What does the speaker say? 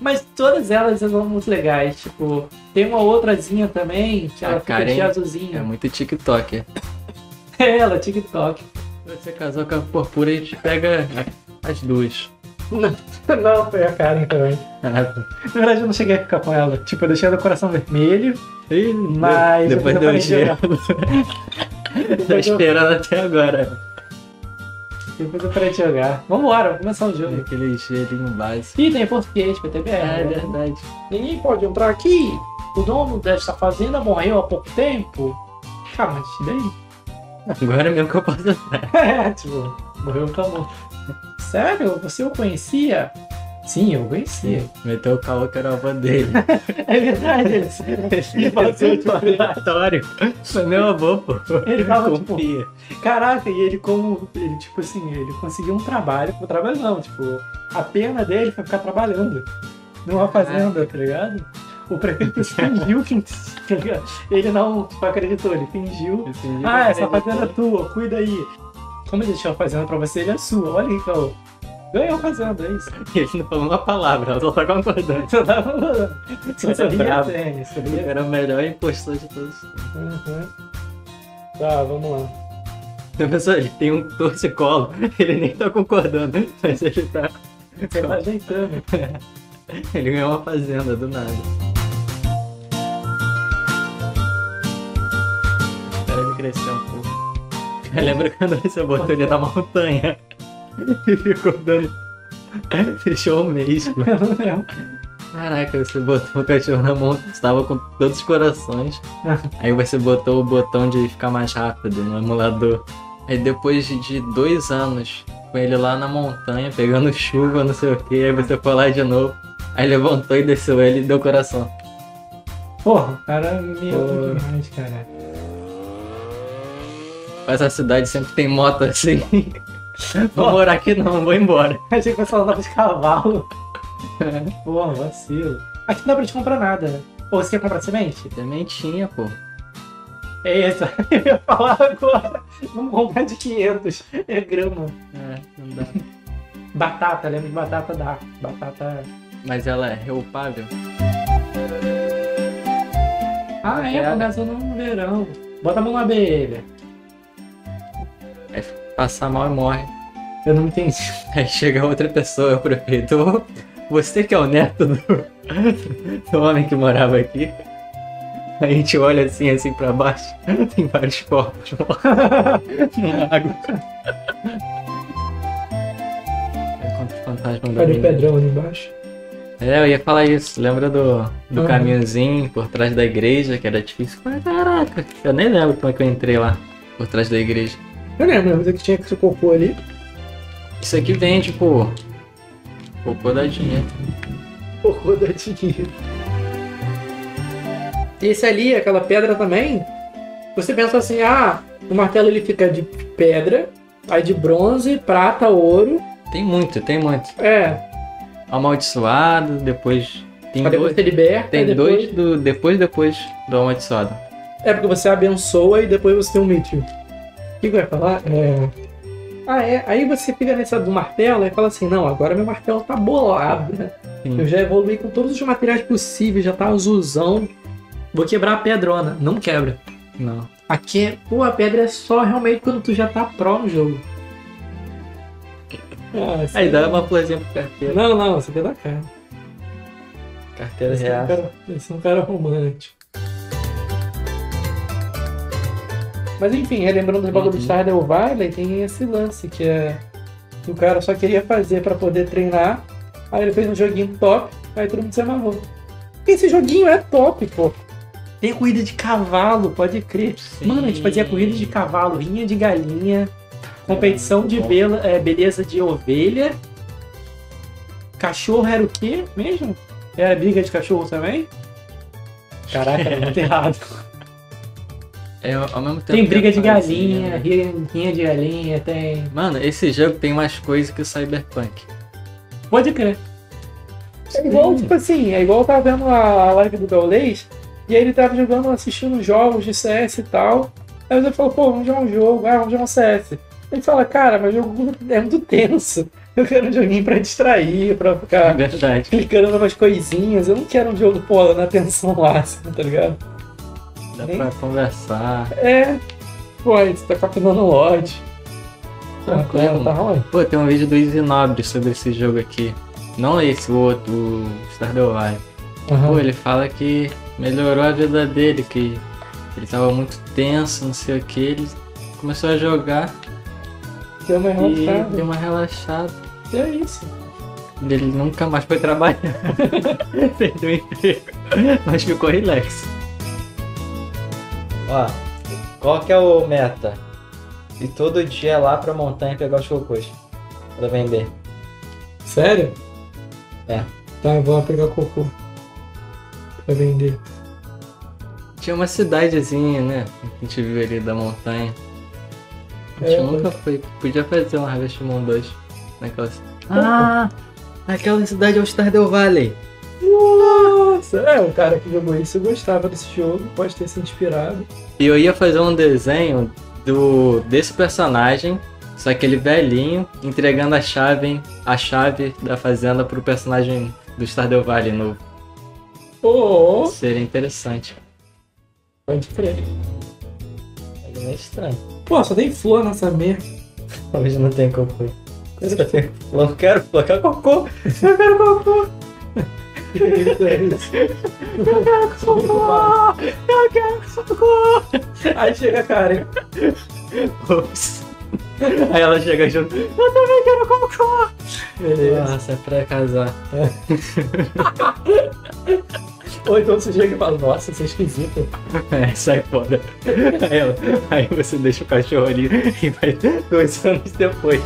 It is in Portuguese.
Mas todas elas são muito legais. Tipo, tem uma outrazinha também, que ela A fica Karen de É azulzinha. muito TikTok. É ela, TikTok. Você casou com a Purpura e a gente pega as duas. Não, não, foi a Karen também. Na verdade, eu não cheguei a ficar com ela. Tipo, eu deixei ela com o coração vermelho, Ih, mas. depois eu deu de gelo. Tô esperando até agora. Eu parei de jogar. Vambora, vamos começar o jogo. Aquele gelinho básico. Ih, tem português, PTBR. É né? verdade. Ninguém pode entrar aqui. O dono desta fazenda morreu há pouco tempo. Cara, mas e daí? Agora mesmo que eu posso entrar. É, tipo, morreu acabou. Sério? Você o conhecia? Sim, eu conhecia. Meteu o caô que era a avó dele. É verdade, ele, ele passou, tipo, aleatório. Foi meu avô, pô. Ele tava, tipo, Confia. Caraca, e ele como. Ele, tipo assim, ele conseguiu um trabalho. Um trabalho não, tipo, a pena dele foi ficar trabalhando numa fazenda, tá ligado? O prefeito fingiu que. Tá? Ele não tipo, acreditou, ele fingiu. Ah, essa fazenda é tua, cuida aí. Como ele deixou a fazenda pra você, ele é sua. Olha aí, falou. Ganhou a fazenda, é isso. Ele não falou uma palavra, ela só tá concordando. Você tava falando. Você Você é ria bravo. tênis, você Ele ria. era o melhor impostor de todos. Uhum. Tá, vamos lá. Já pensou? Ele tem um torcicolo, ele nem tá concordando, mas ele tá. Você tá ajeitando. Ele ganhou uma fazenda do nada. Espera ele crescer um pouco. Eu lembro quando você botou ele na montanha e ficou dando. Fechou um mês, lembro. Caraca, você botou o cachorro na mão, estava com todos os corações. Aí você botou o botão de ficar mais rápido no emulador. Aí depois de dois anos, com ele lá na montanha, pegando chuva, não sei o que, aí você foi lá de novo. Aí levantou e desceu ele e deu coração. Porra, o cara me Pô. ama demais, cara. Essa cidade sempre tem moto assim. vou morar aqui não, vou embora. Achei que você andava de cavalo. Porra, vacilo. Aqui não dá pra te comprar nada. né? Ou você quer comprar semente? Também tinha, pô. É isso. Eu ia falar agora. Vamos comprar de 500. É grama. É, não dá. Batata, lembra de batata? Dá. Batata. Mas ela é reupável. Ah, é, É. começa no verão. Bota a mão na abelha. Passar mal e morre. Eu não entendi. Aí chega outra pessoa, o prefeito. "Ô, Você que é o neto do, do homem que morava aqui. A gente olha assim, assim pra baixo. Tem vários corpos no lago. É o fantasma Olha o pedrão ali embaixo. É, eu ia falar isso. Lembra do, do Uhum. caminhozinho por trás da igreja, que era difícil? Caraca, eu nem lembro como é que eu entrei lá, por trás da igreja. Eu lembro, lembro que tinha que cocô ali. Isso aqui vende, pô. Cocô dá dinheiro. Cocô da dinheiro. Esse ali, aquela pedra também, você pensa assim, ah, o martelo ele fica de pedra, aí de bronze, prata, ouro. Tem muito, tem muito. É, Amaldiçoado, depois. Tem aí depois dois. você liberta, Tem depois... dois do. Depois, depois do amaldiçoado. É porque você abençoa e depois você tem um mítio. O que que eu ia falar? É... Ah, é. Aí você fica nessa do martelo e fala assim, não, agora meu martelo tá bolado, né? Sim. Eu já evoluí com todos os materiais possíveis, já tá azulzão. Vou quebrar a pedrona. Não quebra. Não. Aqui é, pô, a pedra é só realmente quando tu já tá pró no jogo. Ah, Aí dá uma florzinha pro carteiro. Não, não, você quer dar cara. Carteira é real. esse é um cara romântico. Mas enfim, relembrando do bagulho do Uhum. Stardew Valley, tem esse lance que é. que o cara só queria fazer pra poder treinar. Aí ele fez um joguinho top, aí todo mundo se amarrou. Porque esse joguinho é top, pô. Tem corrida de cavalo, pode crer. Sim. Mano, a gente fazia corrida de cavalo, rinha de galinha, competição de muito bom. bela, é, beleza de ovelha. Cachorro era o quê mesmo? Era briga de cachorro também? Caraca, era muito errado. É, ao mesmo tempo Tem briga de galinha, né? rinha de galinha, tem. Mano, esse jogo tem mais coisa que o Cyberpunk. Pode crer. É igual, tipo assim, é igual eu tava vendo a live do Gaulês, e aí ele tava jogando, assistindo jogos de CS e tal. Aí você falou, pô, vamos jogar um jogo, ah, vamos jogar um CS. Ele fala, cara, mas o jogo é muito tenso. Eu quero um joguinho pra distrair, pra ficar verdade. clicando em umas coisinhas. Eu não quero um jogo, pô, na atenção máxima, tá ligado? Dá Nem- pra conversar. É. Pô, aí você tá capinando lodge. Tá, Tranquilo. tá ruim. Pô, tem um vídeo do Easy Nobre sobre esse jogo aqui. Não esse, o outro, o Stardew Valley. Pô, ele fala que melhorou a vida dele, que ele tava muito tenso, não sei o que. Ele começou a jogar Deu uma relaxada. deu uma relaxada. E é isso. Ele nunca mais foi trabalhar. Perdeu o emprego. Mas ficou relax. Ó, qual que é o meta? E todo dia lá pra montanha pegar os cocôs. Pra vender. Sério? É. Tá, eu vou lá pegar cocô. Pra vender. Tinha uma cidadezinha, né? A gente viu ali da montanha. A gente É, nunca foi. Podia fazer um Harvest Moon 2 naquela cidade. Ah! Aquela cidade é o Stardew Valley. Nossa! É, o cara que jogou isso gostava desse jogo, pode ter se inspirado. E eu ia fazer um desenho do desse personagem, só aquele velhinho, entregando a chave, a chave da fazenda pro personagem do Stardew Valley novo. Pô, Seria interessante. pode crer. É meio estranho. Pô, só tem flor nessa merda. Talvez não tenha cocô. Eu quero, eu quero cocô. Eu quero cocô. Eu quero cocô. Eu quero cocô. Aí chega a Karen. Ops. Aí ela chega junto. Eu também quero cocô. Beleza. Nossa, é pra casar. Ou então você chega e fala, nossa, você é esquisito. É, sai fora. Aí, ela, aí você deixa o cachorro ali e vai dois anos depois.